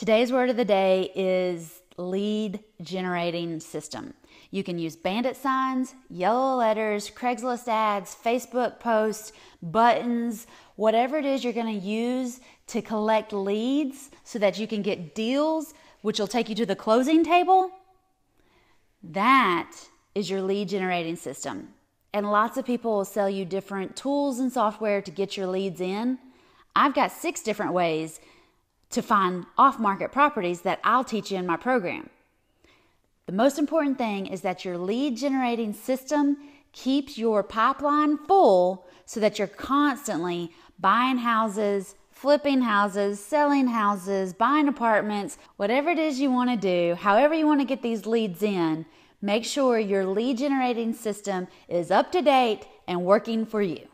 Today's word of the day is lead generating system. You can use bandit signs, yellow letters, Craigslist ads, Facebook posts, buttons, whatever it is you're going to use to collect leads so that you can get deals, which will take you to the closing table. That is your lead generating system. And lots of people will sell you different tools and software to get your leads in. I've got six different ways to find off market properties that I'll teach you in my program. The most important thing is that your lead generating system keeps your pipeline full so that you're constantly buying houses, flipping houses, selling houses, buying apartments, whatever it is you want to do, however you want to get these leads in, make sure your lead generating system is up to date and working for you.